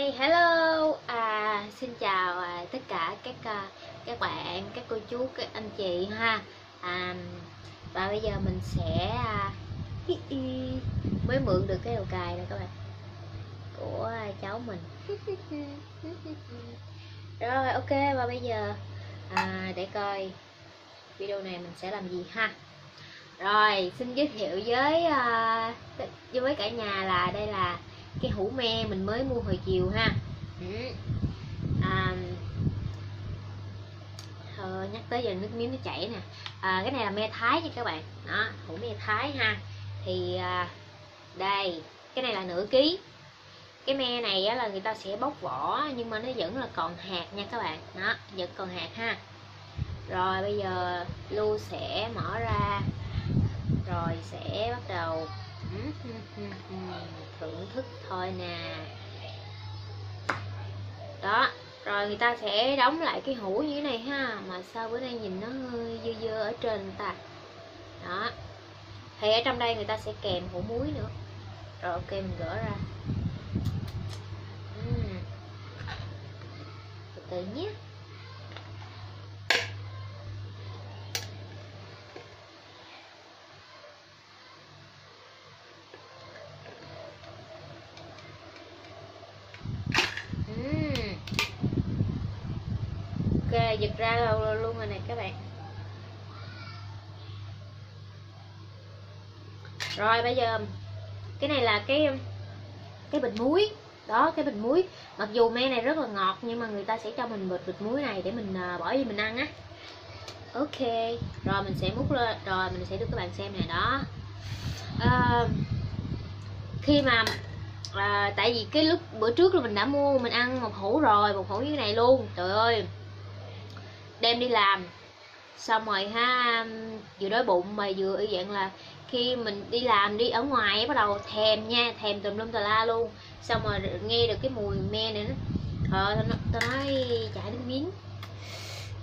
Hi, hello. À, xin chào à, tất cả các à, các bạn, các cô chú, các anh chị ha. À, và bây giờ mình sẽ à, hi, hi, mới mượn được cái đầu cài này các bạn của à, cháu mình. Rồi, ok và bây giờ à, để coi video này mình sẽ làm gì ha. Rồi, xin giới thiệu với à, với cả nhà là đây là cái hũ me mình mới mua hồi chiều ha. Ừ. à, ờ, nhắc tới giờ nước miếng nó chảy nè. À, cái này là me thái nha các bạn. Đó hũ me thái ha. Thì à, đây cái này là nửa ký. Cái me này á, là người ta sẽ bóc vỏ nhưng mà nó vẫn là còn hạt nha các bạn. Đó vẫn còn hạt ha. Rồi bây giờ lưu sẽ mở ra. Rồi sẽ bắt đầu thưởng thức thôi nè đó, rồi người ta sẽ đóng lại cái hũ như thế này ha. Mà sao bữa nay nhìn nó hơi dơ dơ ở trên ta. Đó. Thì ở trong đây người ta sẽ kèm hũ muối nữa. Rồi, ok, mình gỡ ra. Uhm. từ từ nhé. Giật ra luôn rồi nè các bạn. Rồi bây giờ cái này là cái cái bình muối. Đó cái bình muối. Mặc dù me này rất là ngọt nhưng mà người ta sẽ cho mình bịch bịch muối này để mình à, bỏ vô mình ăn á. Ok rồi mình sẽ múc lên rồi mình sẽ đưa các bạn xem này đó. À, khi mà à, tại vì cái lúc bữa trước là mình đã mua mình ăn một hũ rồi một hũ như này luôn. Trời ơi đem đi làm. Xong rồi ha vừa đói bụng mà vừa y dạng là khi mình đi làm đi ở ngoài bắt đầu thèm nha thèm tùm lum tà la luôn. Xong rồi nghe được cái mùi me này nó ờ tao, tao nói chảy nước miếng.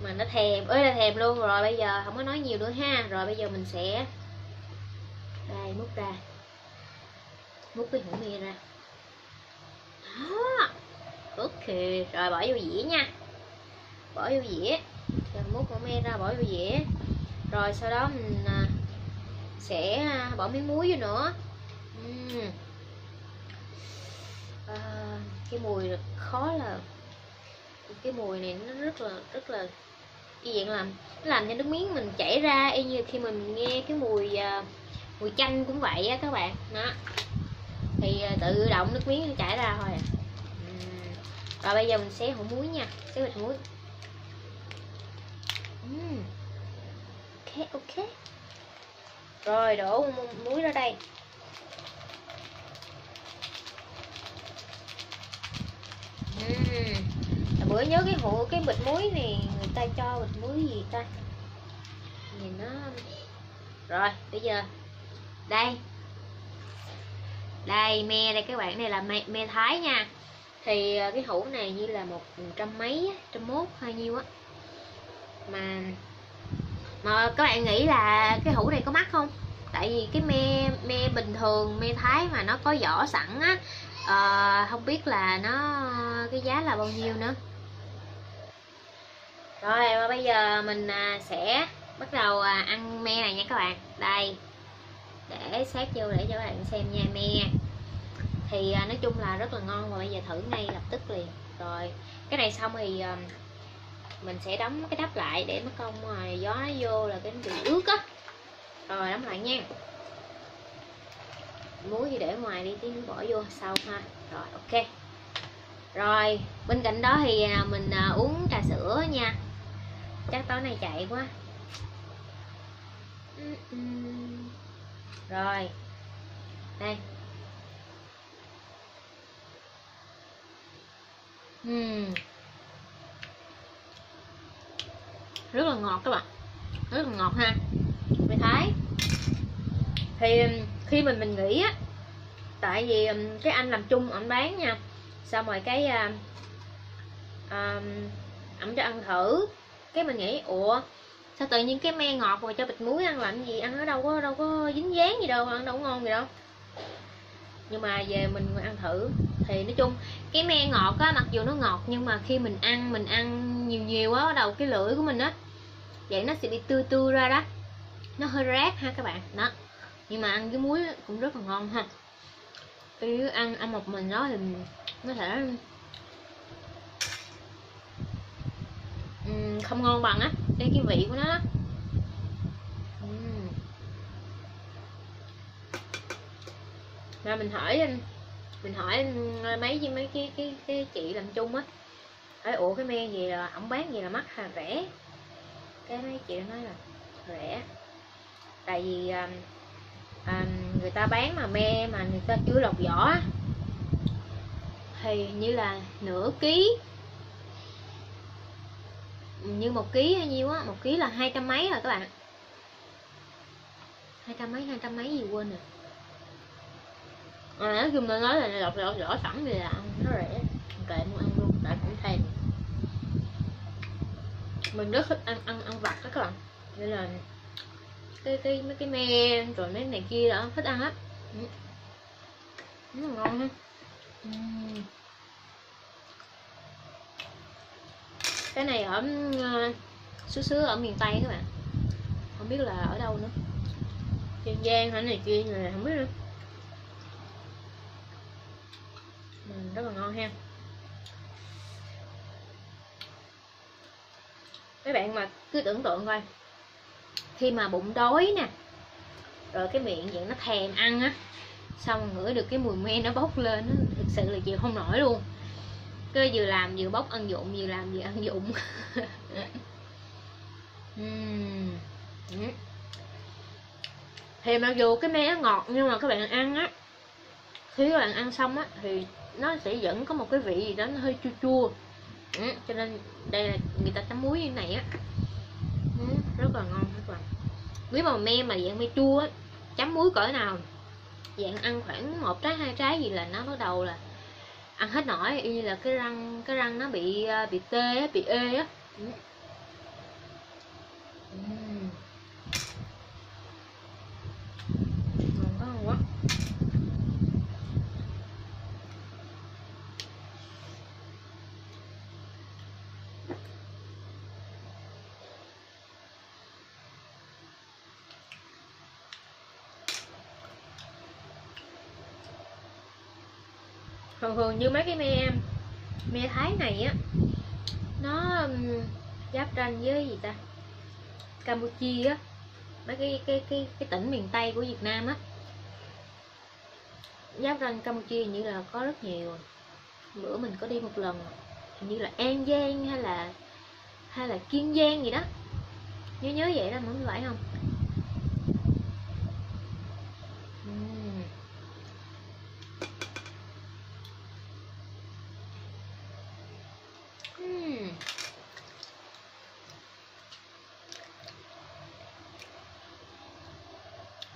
Mà nó thèm ơi là thèm luôn. Rồi bây giờ không có nói nhiều nữa ha. Rồi bây giờ mình sẽ đây múc ra. Múc cái hũ me ra. Đó ok. Rồi bỏ vô dĩa nha. Bỏ vô dĩa rồi múc củ me ra bỏ vô dĩa. Rồi sau đó mình à, sẽ à, bỏ miếng muối vô nữa. Uhm. à, cái mùi khó là cái mùi này nó rất là rất là cái dạng làm nó làm cho nước miếng mình chảy ra. Y như khi mình nghe cái mùi à, mùi chanh cũng vậy á các bạn. Đó. Thì tự động nước miếng nó chảy ra thôi à. uhm. rồi bây giờ mình xé hũ muối nha. Xé bịch muối ok ok. Rồi đổ muối ra đây. Uhm. bữa nhớ cái hũ cái bịch muối này người ta cho bịch muối gì ta? Nhìn nó. Rồi bây giờ. Đây. Đây me đây các bạn này là me, me thái nha. Thì à, cái hũ này như là một trăm mấy trăm mốt hay nhiêu á mà mà các bạn nghĩ là cái hũ này có mắc không? Tại vì cái me me bình thường me thái mà nó có vỏ sẵn á uh, không biết là nó cái giá là bao nhiêu nữa. Rồi và bây giờ mình à, sẽ bắt đầu à, ăn me này nha các bạn. Đây để sát vô để cho các bạn xem nha me. Thì à, nói chung là rất là ngon và bây giờ thử ngay lập tức liền. Rồi cái này xong thì ờ, mình sẽ đóng cái đắp lại để mất công ngoài gió nó vô là cái bị ướt á. Rồi, đóng lại nha. Muối thì để ngoài đi, tí nữa bỏ vô sau ha. Rồi, ok. Rồi, bên cạnh đó thì à, mình à, uống trà sữa nha. Chắc tối nay chạy quá. Rồi. Đây. Hmm. Rất là ngọt các bạn. Rất là ngọt ha. Mày thấy? thì um, khi mình mình nghĩ á tại vì um, cái anh làm chung ông bán nha. Xong rồi cái uh, uh, ổng cho ăn thử. Cái mình nghĩ ủa sao tự nhiên cái me ngọt mà cho bịch muối ăn làm gì? Ăn ở đâu có đâu có dính dáng gì đâu ăn đâu có ngon gì đâu. Nhưng mà về mình ăn thử thì nói chung cái me ngọt á, mặc dù nó ngọt nhưng mà khi mình ăn mình ăn nhiều nhiều á, đầu cái lưỡi của mình á, vậy nó sẽ bị tươi tươi ra đó. Nó hơi rát ha các bạn. Đó. Nhưng mà ăn với muối cũng rất là ngon ha. Cứ ăn ăn một mình đó thì nó thể không ngon bằng á, cái cái vị của nó đó. Uhm. mà mình hỏi anh mình hỏi mấy với mấy cái cái cái chị làm chung á? Hỏi ủa cái me gì là ổng bán gì là mắc hà rẻ? Cái mấy chị nói là rẻ. Tại vì um, um, người ta bán mà me mà người ta chưa lọc vỏ thì như là nửa ký như một ký hay nhiêu á một ký là hai trăm mấy rồi các bạn. Hai trăm mấy hai trăm mấy gì quên rồi à, nói chung tôi nói là lọc rõ rõ sẵn thì là ăn nó rẻ. Kệ mua ăn luôn tại cũng thèm. Mình rất thích ăn ăn ăn vặt đó các bạn. Nên là cái cái mấy cái me rồi mấy này kia đó thích ăn á. Ừ. Nó ngon ha. Ừ. Cái này ở uh, ờ, xứ xứ ở miền tây các bạn. Không biết là ở đâu nữa. Tiền Giang hay này kia này không biết nữa. Ừ, rất là ngon ha. Các bạn mà cứ tưởng tượng coi. Khi mà bụng đói nè, rồi cái miệng vậy nó thèm ăn á, xong ngửi được cái mùi me nó bốc lên nó thực sự là chịu không nổi luôn. Cứ vừa làm vừa bốc ăn dụng vừa làm vừa ăn dụng uhm. Ừ. thì mặc dù cái me nó ngọt nhưng mà các bạn ăn á, khi các bạn ăn xong á thì nó sẽ vẫn có một cái vị gì đó nó hơi chua chua. Ừ, cho nên đây là người ta chấm muối như này á. Ừ, rất là ngon rất là nếu mà me mà dạng me chua á chấm muối cỡ nào dạng ăn khoảng một trái hai trái gì là nó bắt đầu là ăn hết nổi. Y như là cái răng cái răng nó bị à, bị tê á bị ê á ừ thường thường như mấy cái me me thái này á, nó giáp ranh với gì ta? Campuchia á, mấy cái cái cái cái tỉnh miền tây của việt nam á. Giáp ranh campuchia như là có rất nhiều. Bữa mình có đi một lần như là an giang hay là hay là kiên giang gì đó. Nhớ nhớ vậy đó mới phải không?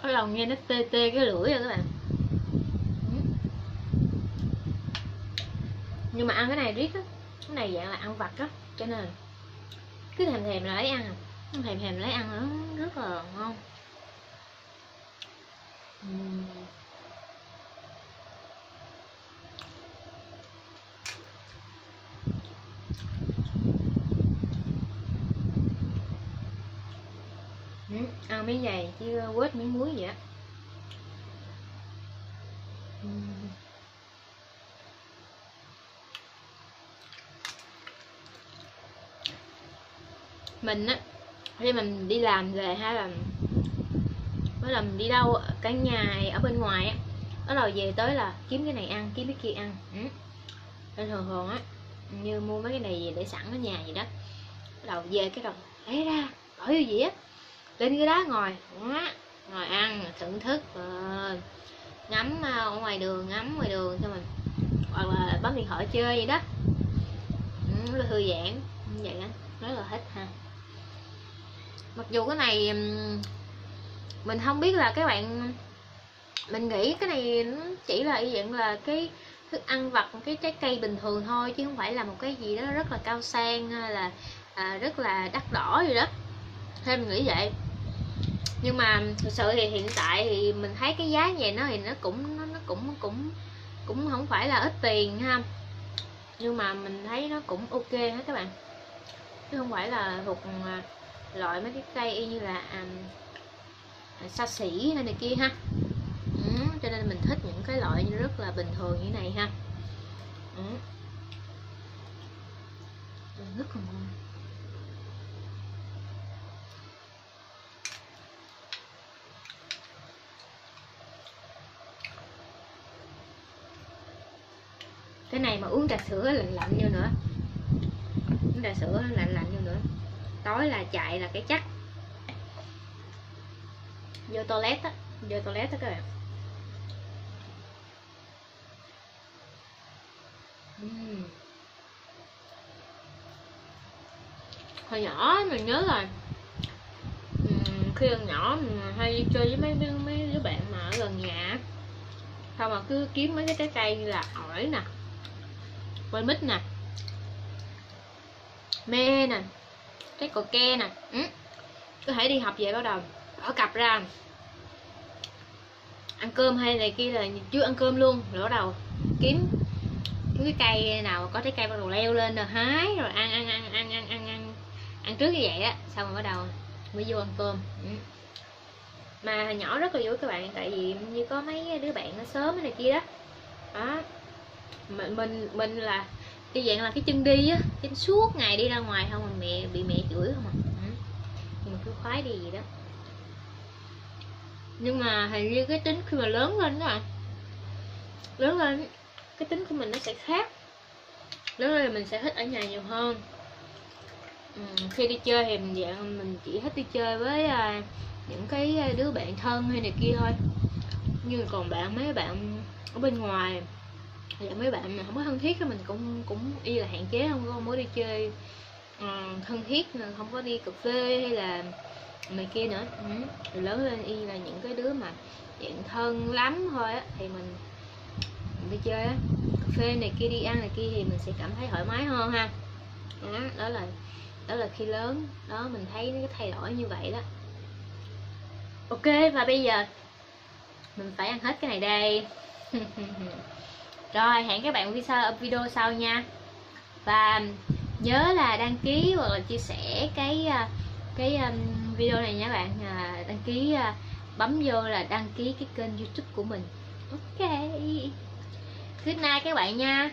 Bắt đầu nghe nó tê tê cái lưỡi rồi các bạn. Nhưng mà ăn cái này riết á. Cái này dạng là ăn vặt á, cho nên cứ thèm thèm là lấy ăn. Thèm thèm lấy ăn nó rất là ngon. Uhm. À, ăn miếng dày chứ ờ, quết miếng muối vậy á. Mình á, khi mình đi làm về hay là mới làm đi đâu cả nhà ở bên ngoài á, bắt đầu về tới là kiếm cái này ăn, kiếm cái kia ăn ừ. nên thường thường á, như mua mấy cái này về để sẵn ở nhà gì đó. Bắt đầu về cái đầu lấy ra, bỏ vô gì á lên cái đá ngồi. Ngồi ăn thưởng thức ờ, ngắm ờ, ở ngoài đường ngắm ngoài đường cho mình. Hoặc là bấm điện thoại chơi vậy đó. Ừ, là thư giãn. Vậy đó rất là thích ha. Mặc dù cái này mình không biết là các bạn mình nghĩ cái này nó chỉ là dạng là cái thức ăn vặt cái trái cây bình thường thôi chứ không phải là một cái gì đó rất là cao sang hay là à, rất là đắt đỏ gì đó thêm mình nghĩ vậy. Nhưng mà thực sự thì hiện tại thì mình thấy cái giá về nó thì nó cũng nó, nó cũng cũng cũng không phải là ít tiền ha. Nhưng mà mình thấy nó cũng ok hết các bạn. Chứ không phải là thuộc à, loại mấy cái cây y như là um, xa xỉ hay này kia ha. Ừ, cho nên mình thích những cái loại như rất là bình thường như này ha. Ừ. rất là ngon. Cái này mà uống trà sữa lạnh lạnh như nữa. Uống trà sữa lạnh lạnh như nữa. Tối là chạy là cái chắc. Vô toilet á vô toilet á các bạn. Uhm. hồi nhỏ mình nhớ là khi còn nhỏ mình hay đi chơi với mấy mấy, mấy đứa bạn mà ở gần nhà. Sao mà cứ kiếm mấy cái trái cây như là ổi nè quên mít nè. Me nè. Cái cò ke nè. Ừ. có thể đi học về bắt đầu ở cặp ra. Ăn cơm hay này kia là chưa ăn cơm luôn. Rồi bắt đầu kiếm cái cây nào có trái cây bắt đầu leo lên rồi hái, rồi ăn ăn ăn ăn ăn ăn ăn ăn trước như vậy á. Xong rồi bắt đầu mới vô ăn cơm. Ừ. mà hồi nhỏ rất là vui các bạn, tại vì như có mấy đứa bạn nó sớm này kia đó. Đó mình mình mình là cái dạng là cái chân đi á chân suốt ngày đi ra ngoài không mà mẹ bị mẹ chửi không à. Ừ. nhưng mà cứ khoái đi gì đó. Nhưng mà hình như cái tính khi mà lớn lên đó bạn lớn lên cái tính của mình nó sẽ khác. Lớn lên mình sẽ thích ở nhà nhiều hơn. Ừ, khi đi chơi thì mình dạng mình chỉ thích đi chơi với uh, những cái đứa bạn thân hay này kia thôi. Nhưng còn bạn mấy bạn ở bên ngoài là mấy bạn mà không có thân thiết thì mình cũng cũng y là hạn chế không có muốn đi chơi ừ, thân thiết không có đi cà phê hay là này kia nữa. Ừ. lớn lên y là những cái đứa mà dạng thân lắm thôi á thì mình, mình đi chơi á cà phê này kia đi ăn này kia thì mình sẽ cảm thấy thoải mái hơn ha. Đó, đó là đó là khi lớn đó mình thấy cái thay đổi như vậy đó. Ok và bây giờ mình phải ăn hết cái này đây. rồi hẹn các bạn video video sau nha. Và nhớ là đăng ký hoặc là chia sẻ cái à, cái um, video này nha bạn. À, đăng ký à, bấm vô là đăng ký cái kênh youtube của mình. Ok. Good night các bạn nha.